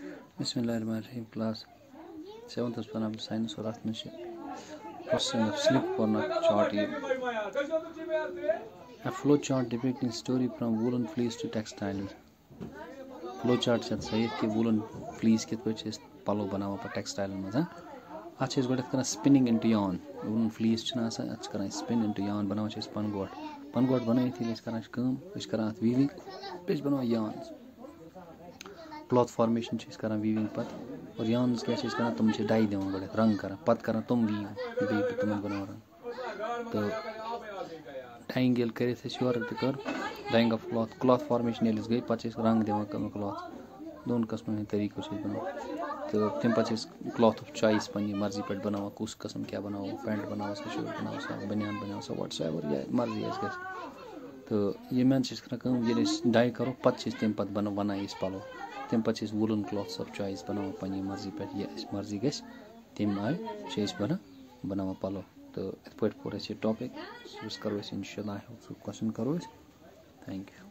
बिस्मिल्लाहिर्रहमानिर्रहीम class seven तक पढ़ना हम साइंस और आठ में से क्वेश्चन ऑफ़ स्लिप पढ़ना चार्ट ये a flow chart depicting story from woollen fleece to textile flow chart से सही है कि वूलन फ्लीस के तो चेस पालो बनाओ पर टेक्सटाइल में जा आज इस गोटे करना spinning into yarn woollen fleece चना सा आज करना स्पिन इनटू यॉन बनाओ चेस पन गोट पन गोट बनाई थी इस करना काम इस करना वीविंग पेज बनाओ यॉन into yarn बनावा छे पनगोट पनगोट बनाई थी इस करना काम इस करना weaving पे बनावा yarns क्लॉथ फॉर्मेशन कर वीविंग पत और यान्स क्या कर तुम डाई दिवान गो रंग कर पत कर तुम वीव बी तुम बनो रंग तो डाइंग ये कर योर कर dyeing of cloth cloth formation गई पे रंग दिवान क्लॉथ दोन कस्मों तरीकों से बना तो तम पे क्लॉथ ऑफ़ चॉइस पन्नी मर्ज़ी पे बनावा कुछ कस्म क्या बनाओ पैंट बनाओ सा शर्ट बनाओ सा बनियान बनाओ सा वट्स एवर या मर्ज़ी ग तो ये मैं कर डाई करो पे तम पे बन वन पलो तम पे वुलन क्लॉथ्स ऑफ़ चॉइस बनावा पन्नी मर्ज़ी पे ये मर्ज़ी ग तम आय बना बनावा पलो तो इत पे टॉपिक करो इंशाल्लाह क्वेश्चन करो थैंक यू